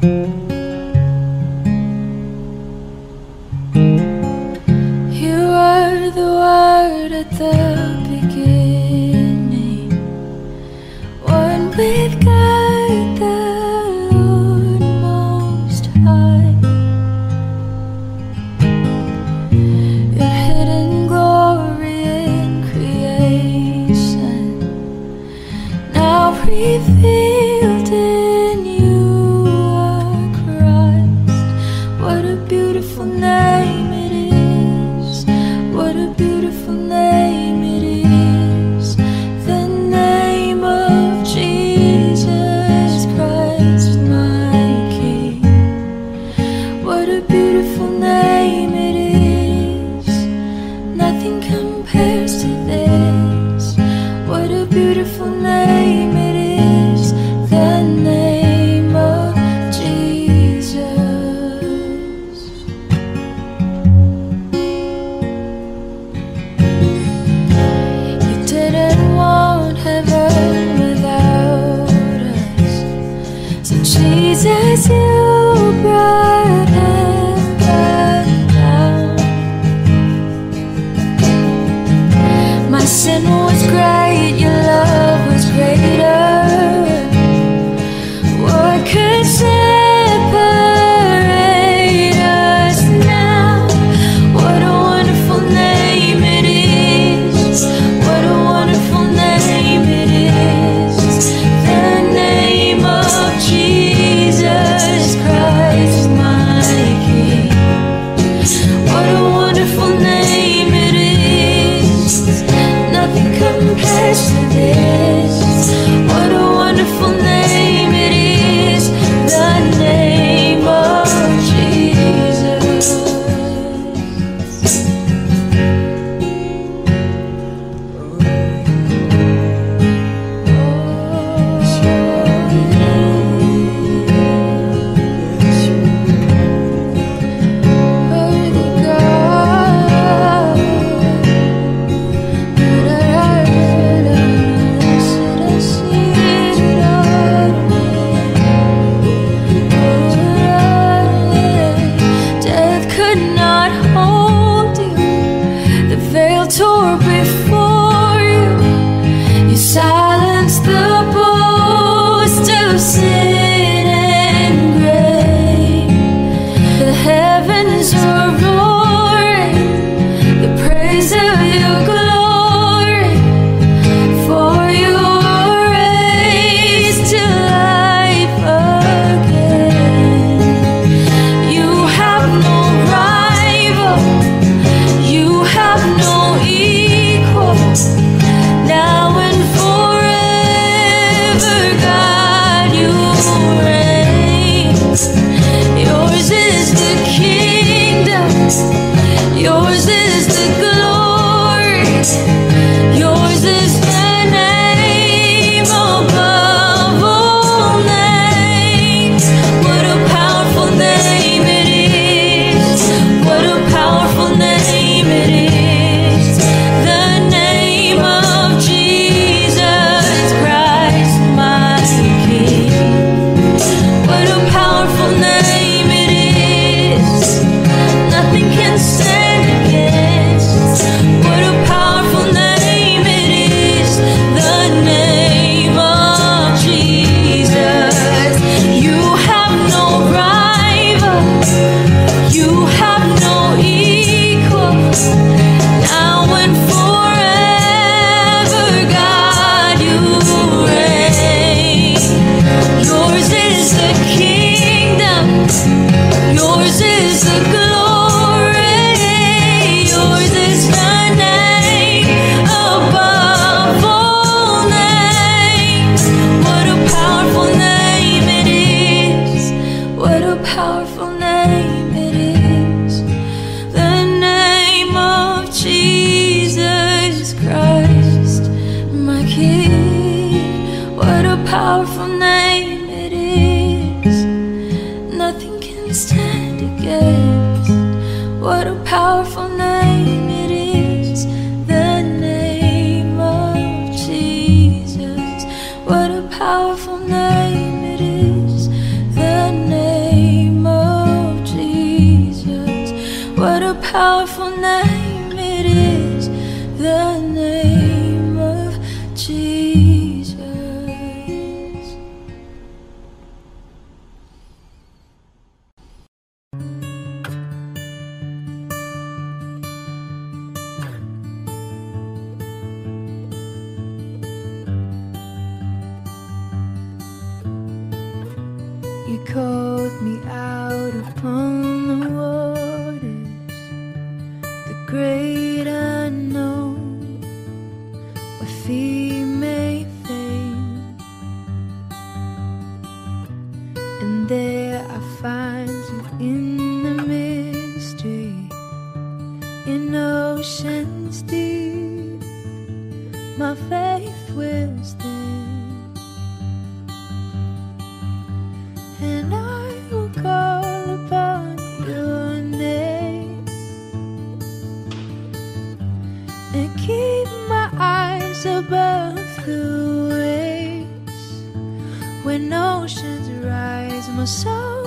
You are the word at the and keep my eyes above the waves. When oceans rise my soul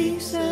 Jesus,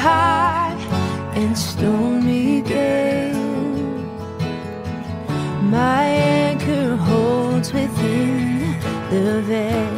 high and stormy gale. My anchor holds within the veil.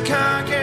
Conquered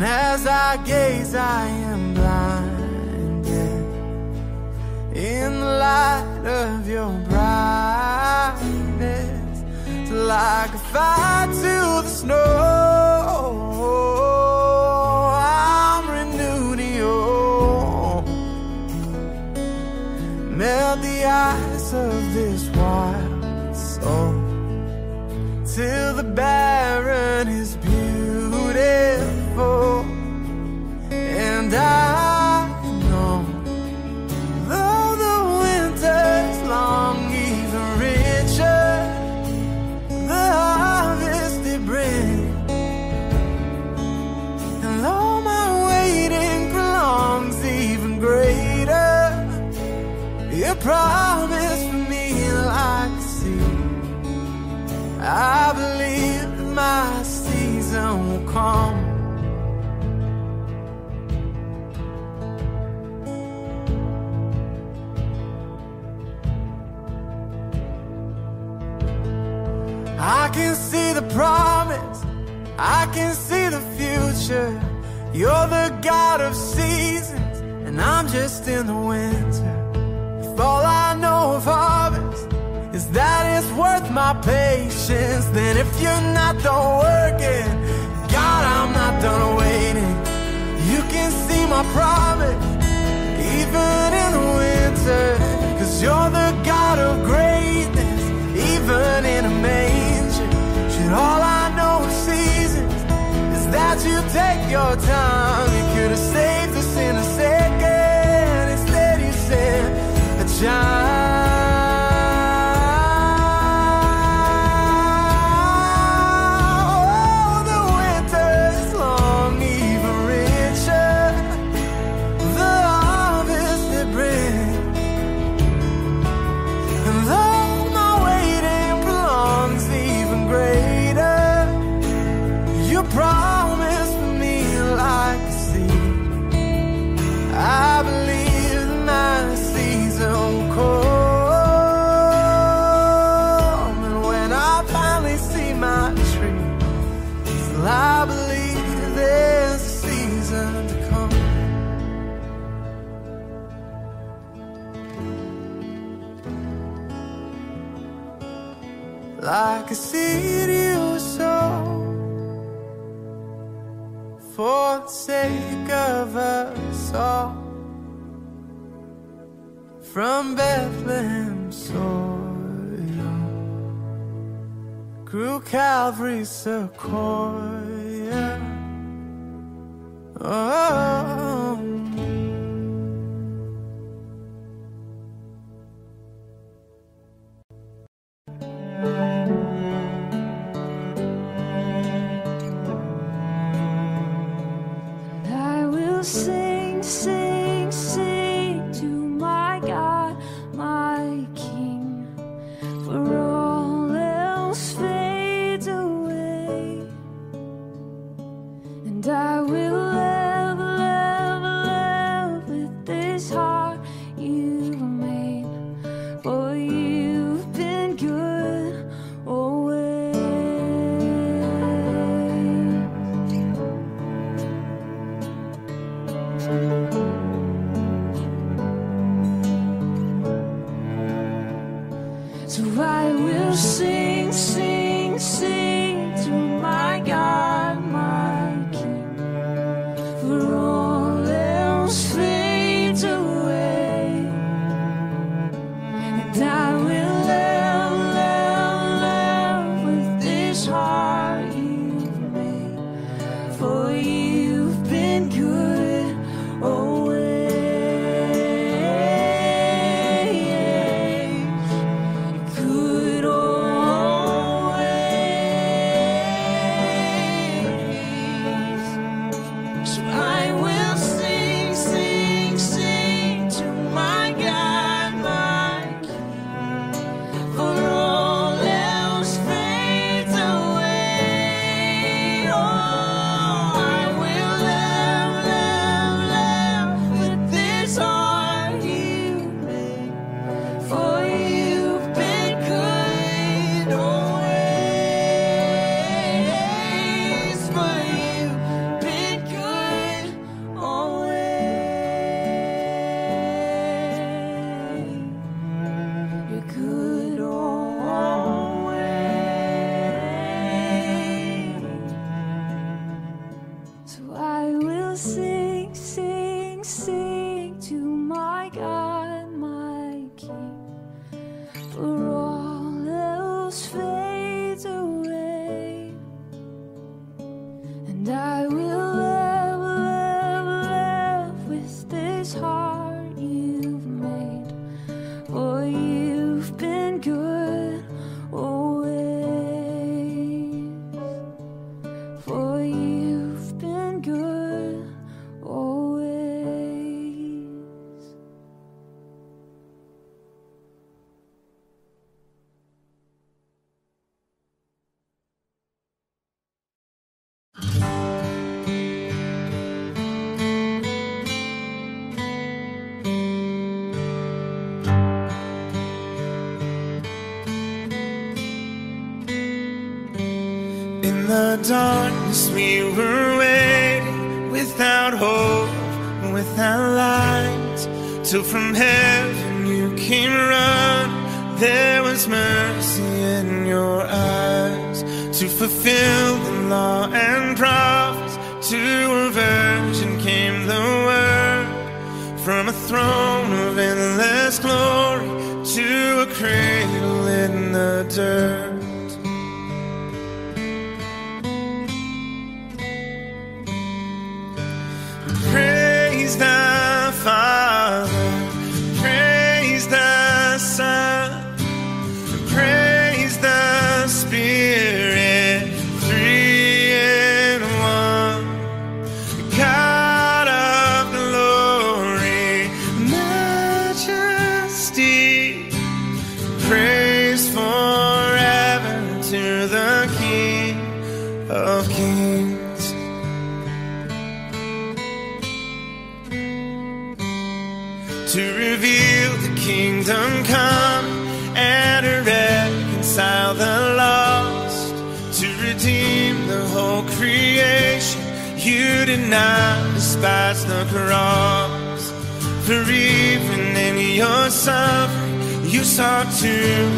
And as I gaze, I am blinded in the light of your brightness. It's like a fire to the snow. I'm renewed in you. Melt the ice of this wild soul till the barren is And I know though the winter's long, even richer the harvest it brings. And though my waiting prolongs, even greater your promise for me like a sea. I believe my season will come. I can see the promise, I can see the future. You're the God of seasons, and I'm just in the winter. If all I know of harvest is that it's worth my patience, then if you're not done working, God, I'm not done waiting. You can see my promise, even in the winter, cause you're the God of greatness, even in a manger. Should all I know of seasons is that you take your time, you could have saved us in a second. Instead, you sent a child. A seed you sow for the sake of us all. From Bethlehem soil grew Calvary sequoia. Oh. In the darkness we were waiting without hope, without light. Till from heaven you came run. There was mercy in your eyes to fulfill the law and prophets. To a virgin came the word from a throne of endless glory to a cradle in the dirt. The for even in your suffering, you saw to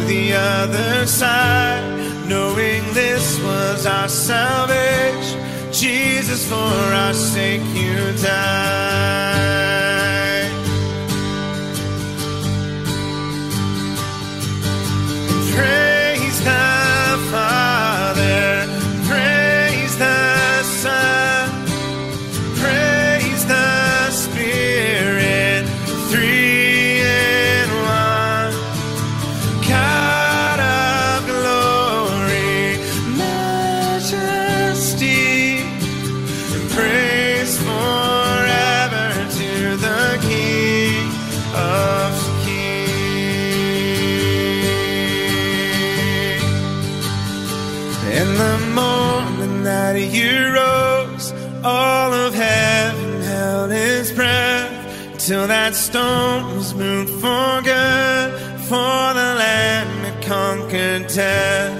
the other side, knowing this was our salvation. Jesus, for our sake, you died. Praise the Father, praise the Son, that stone was moved for good. For the Lamb had conquered death,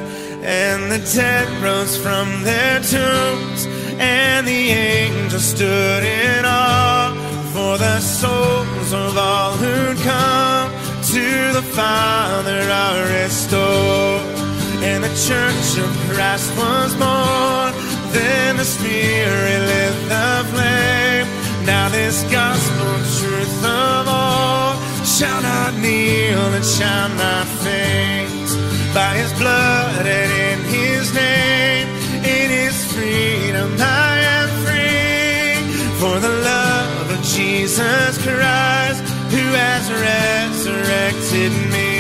and the dead rose from their tombs, and the angels stood in awe for the souls of all who'd come to the Father are restored and the church of Christ was born. Then the Spirit lit the flame. Shall not kneel and shall not faint. By His blood and in His name, in His freedom I am free. For the love of Jesus Christ, who has resurrected me.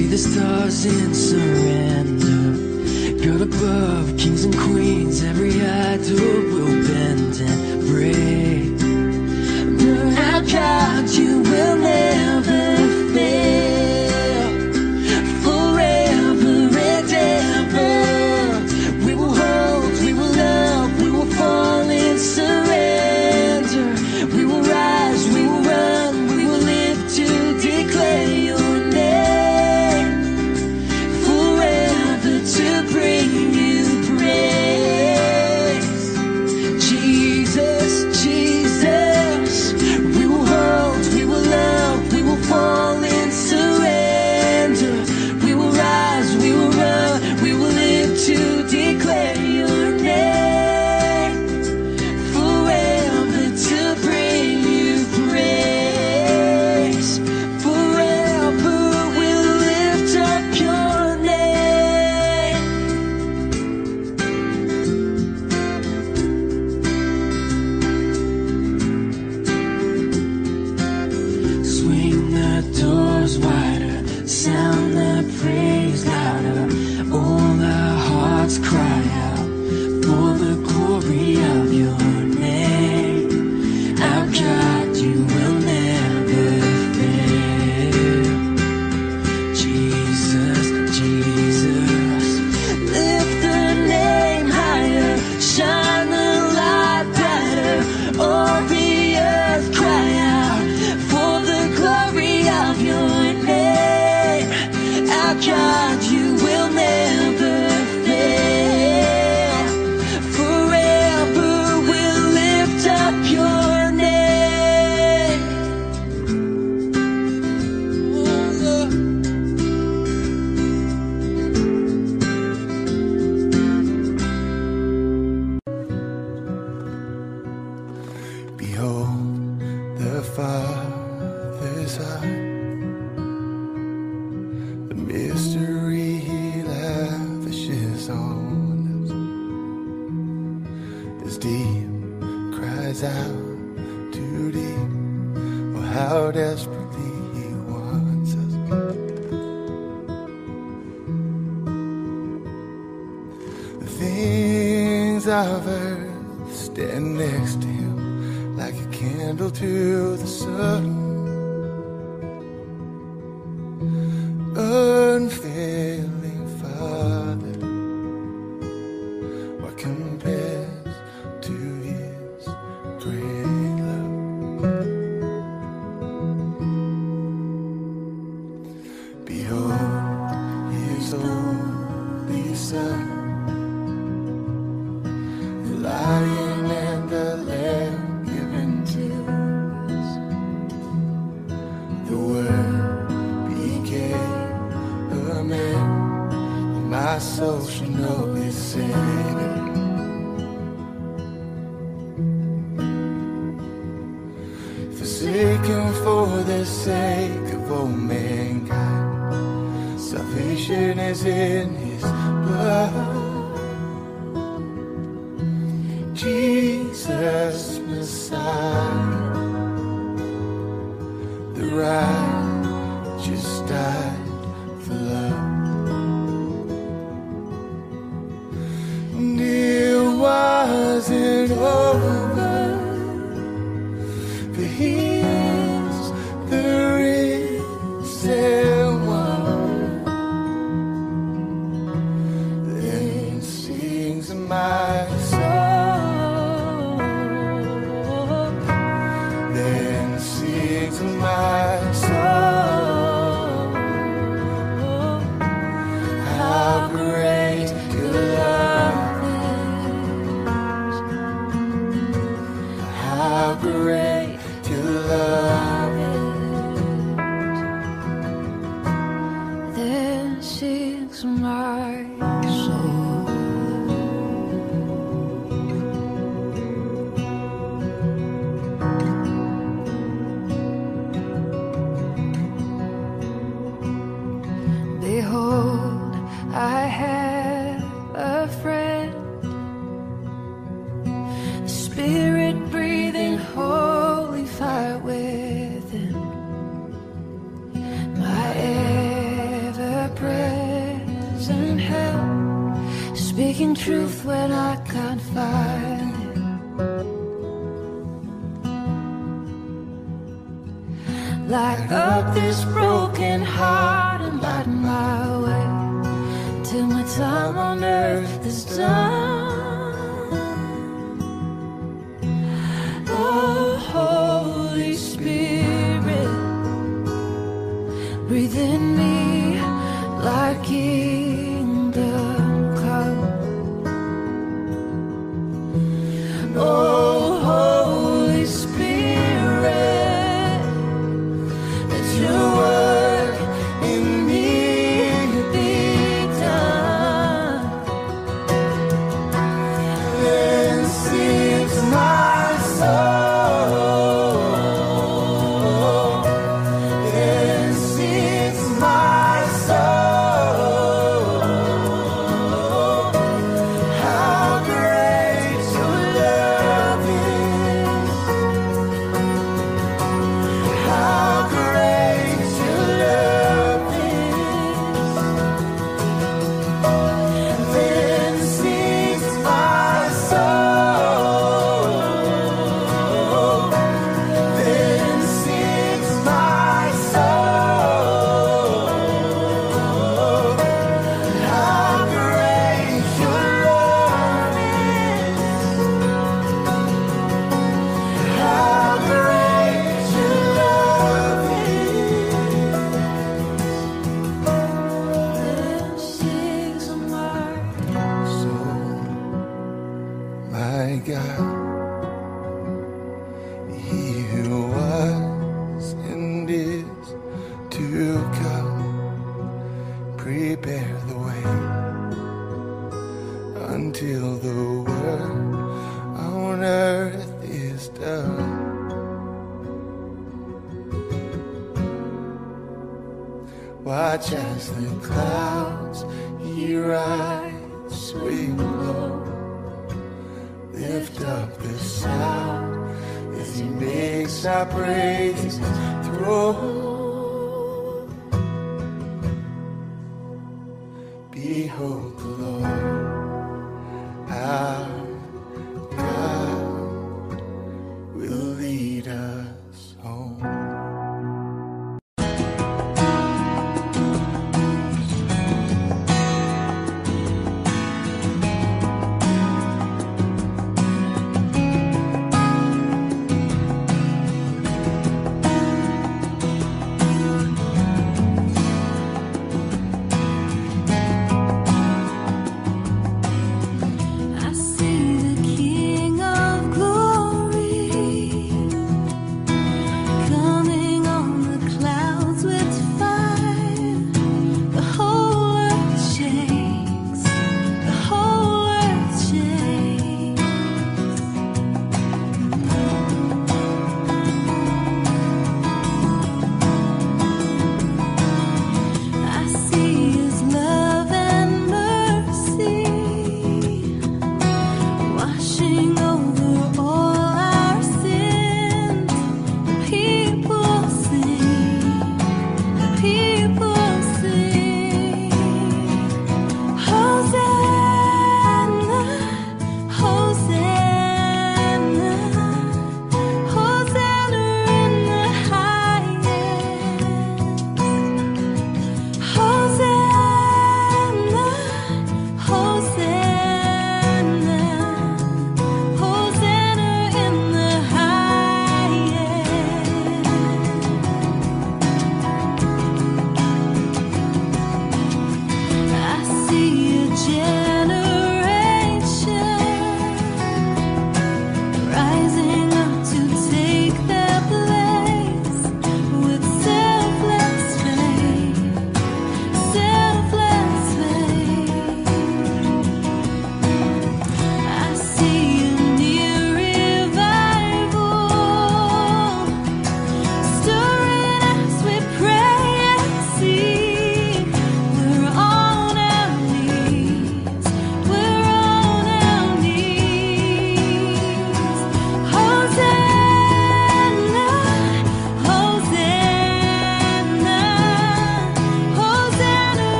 see the stars in surrender. God above, kings and queens, every idol will bend and break.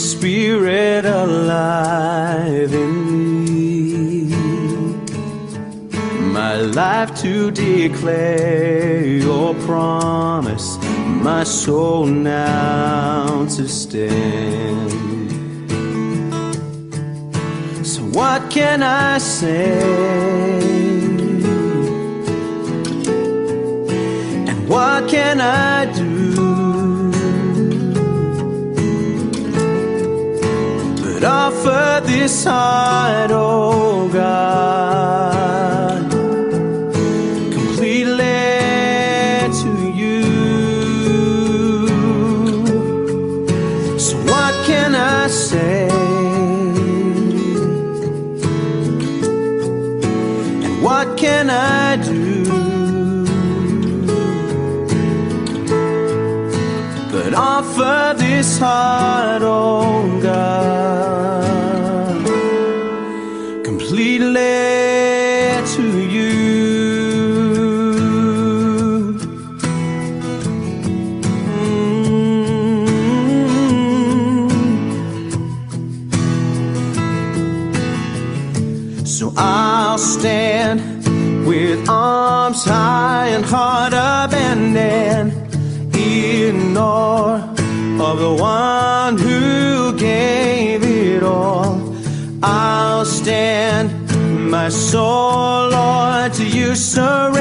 spirit alive in me. My life to declare your promise, my soul now to stand. So, what can I say? And what can I do? that offer this heart, oh God, completely to you. So, what can I say? And what can I do? But offer this heart, oh God. So, Lord, to you surrender.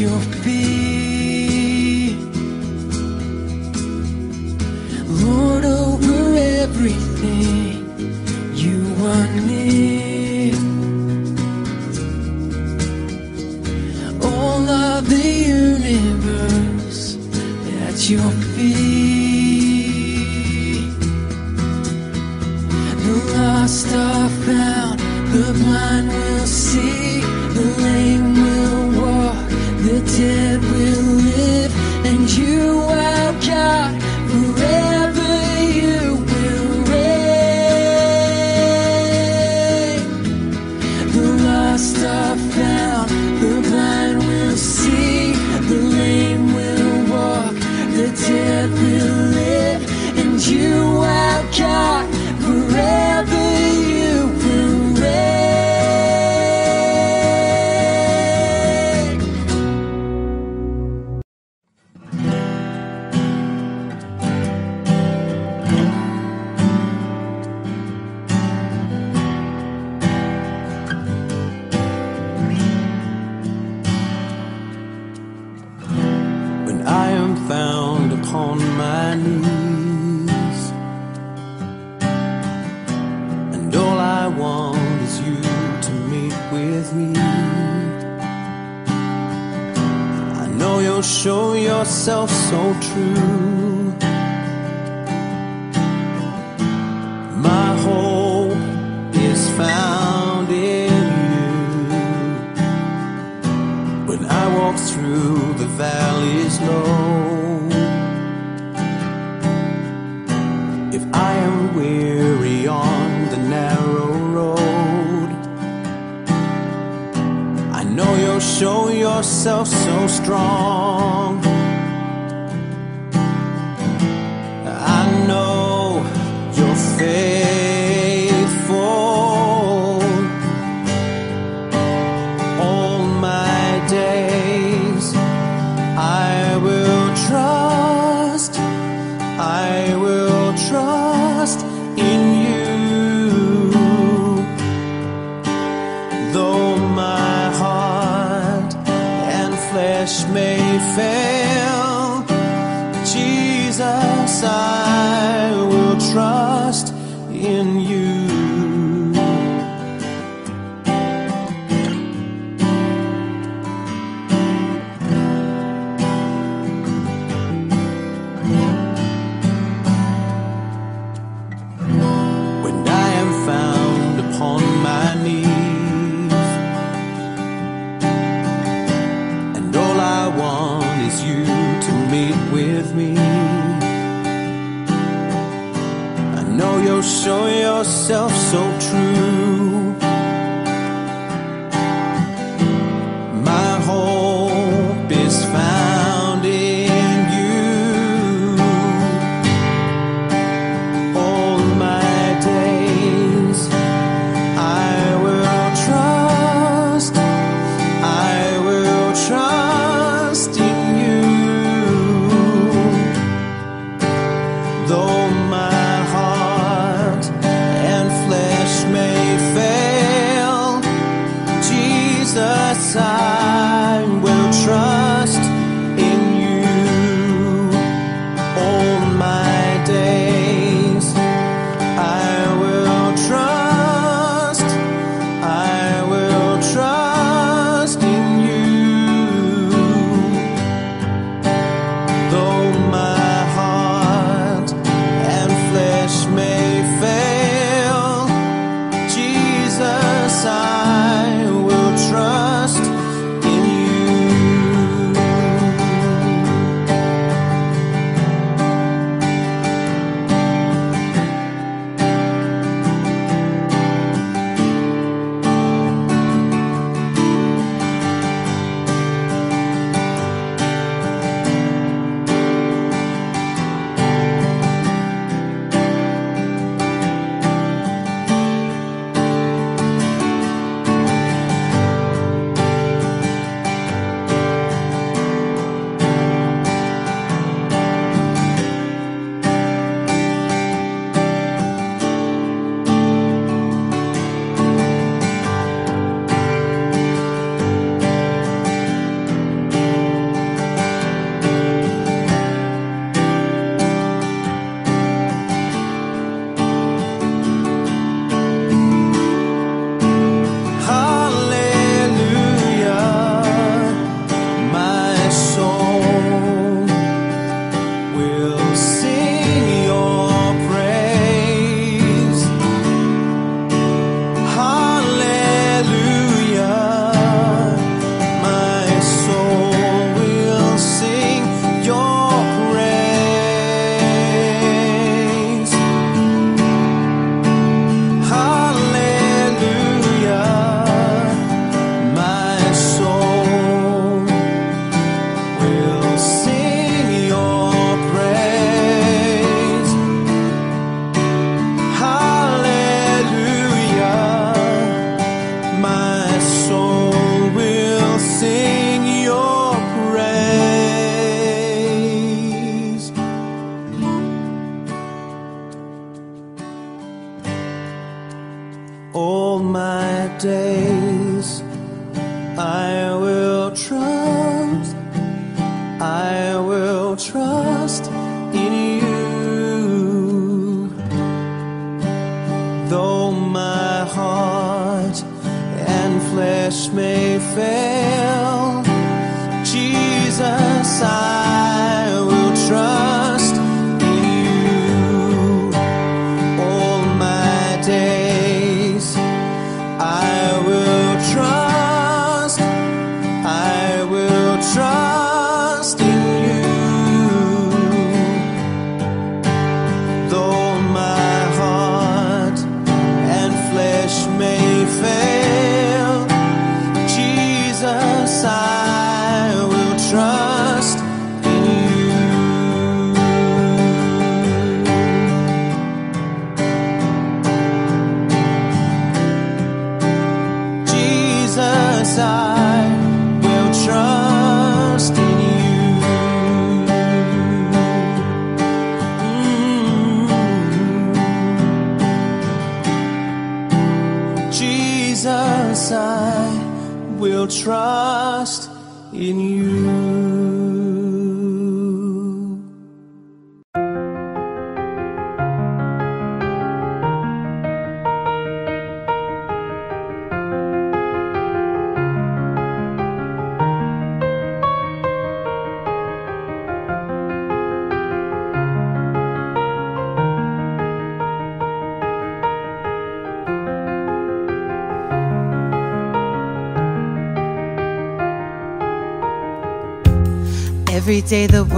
your feet. with me. I know you show yourself so true.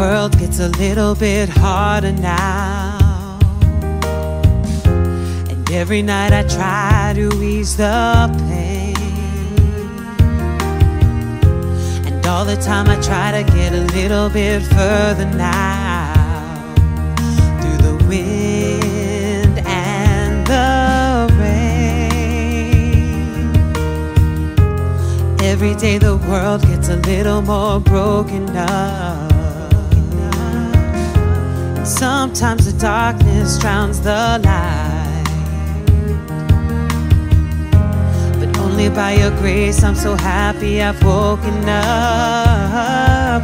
World gets a little bit harder now. And every night I try to ease the pain. And all the time I try to get a little bit further now. Through the wind and the rain. Every day the world gets a little more broken up. Sometimes the darkness drowns the light. But only by your grace I'm so happy I've woken up.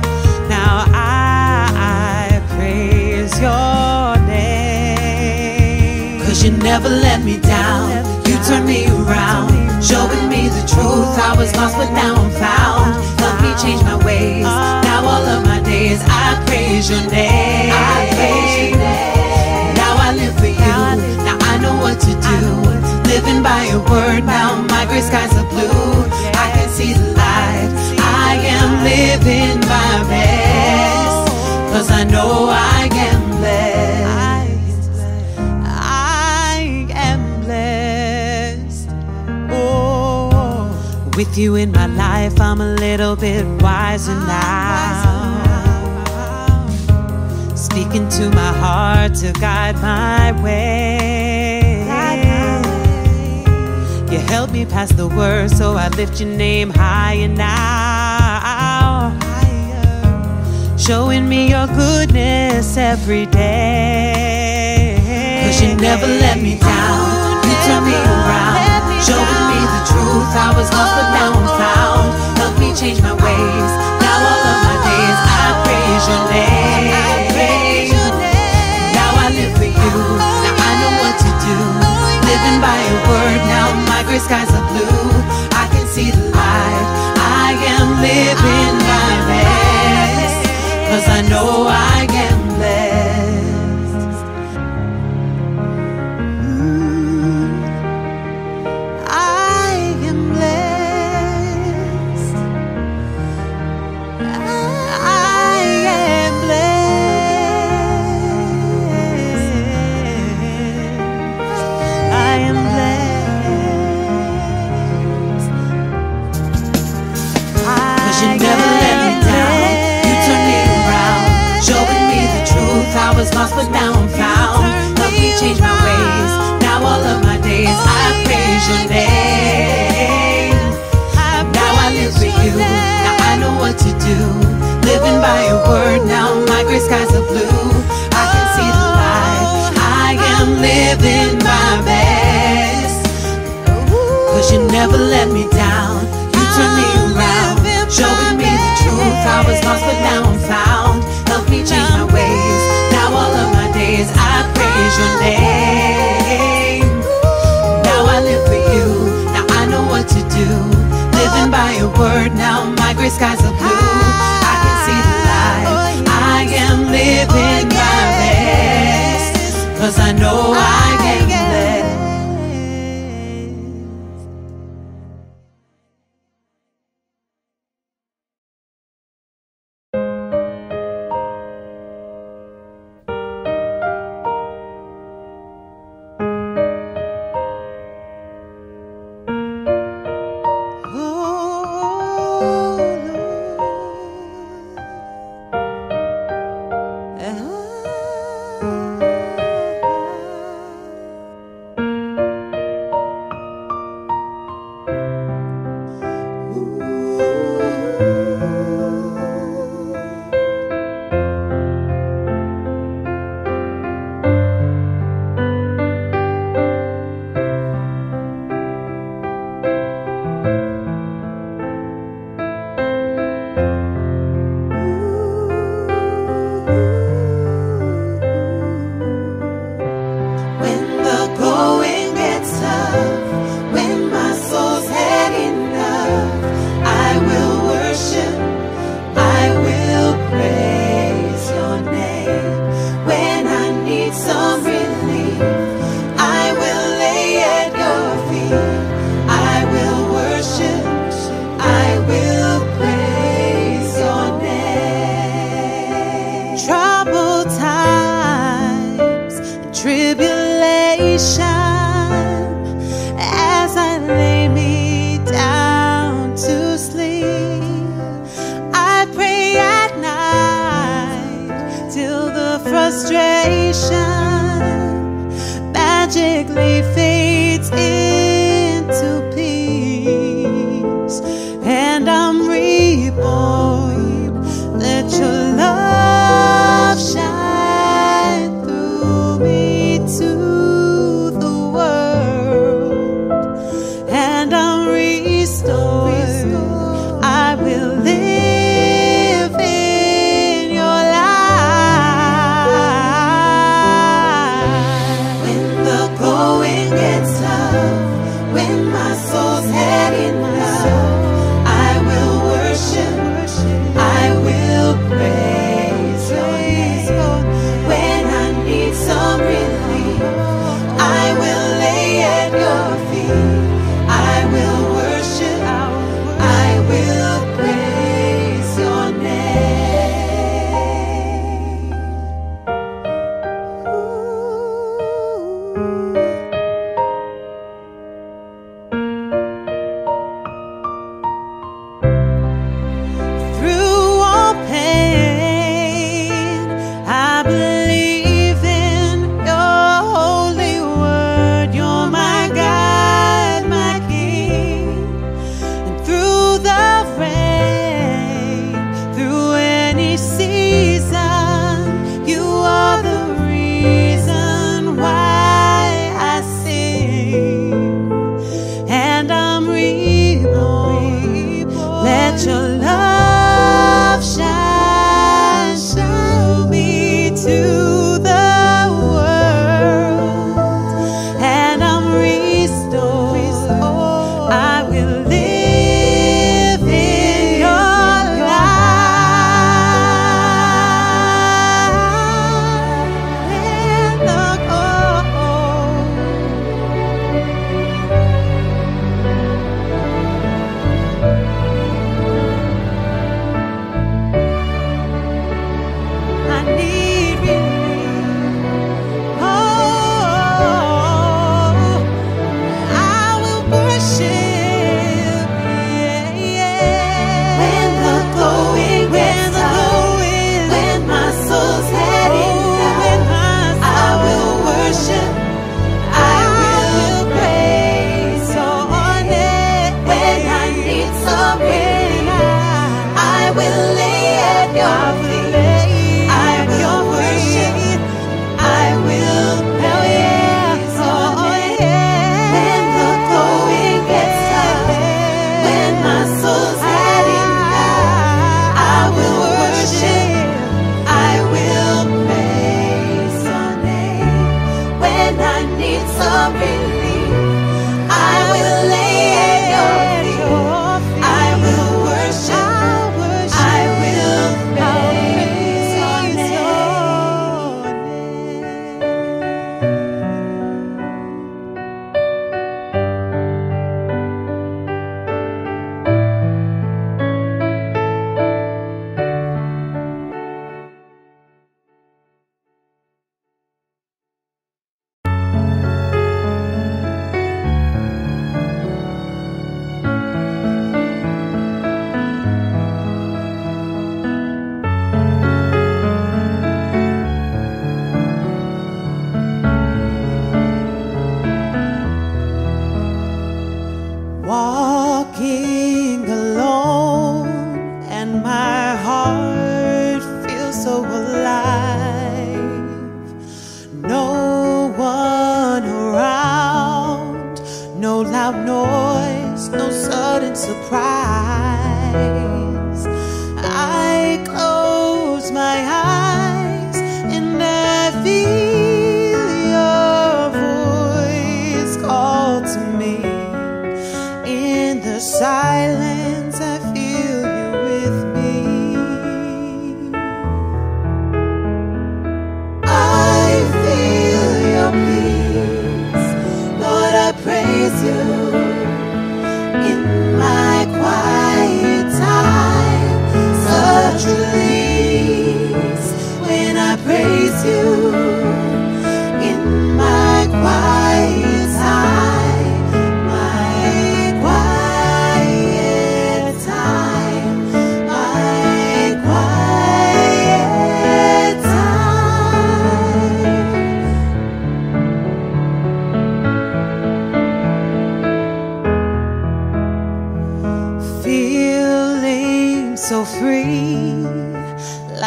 Now I praise your name. Cause you never let me down. You turned me around, showing me the truth. I was lost, but now I'm found. Change my ways. Now all of my days I praise your name. I praise your name. Now I live for you. Now I know what to do. Living by your word. Now my gray skies are blue. I can see the light. I am living my best. Oh. Cause I know I am blessed. I am blessed. Oh, with you in my life, I'm a little bit wiser now. Speaking to my heart to guide my way. You help me pass the word, so I lift your name higher now. Showing me your goodness every day. Cause you never let me down. You turn me around. Showing me the truth. I was lost, but now I'm found. Help me change my ways. Now all of my days I praise your name. Now I live for you. Now I know what to do. Living by your word. Now my gray skies are blue. I can see the light. I am living my best. Cause I know I am I was lost, but now I'm found. Help me change my ways. Now all of my days I praise your name. Now I live for you. Now I know what to do. Living by your word. Now my gray skies are blue. I can see the light. I am living my best. Cause you never let me down. You turn me around, showing me the truth. I was lost, but now I'm found. Help me change I praise your name. Now I live for you, now I know what to do. Living by your word, now my gray skies are blue. I can see the light, I am living my best. Cause I know I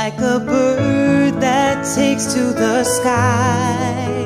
like a bird that takes to the sky.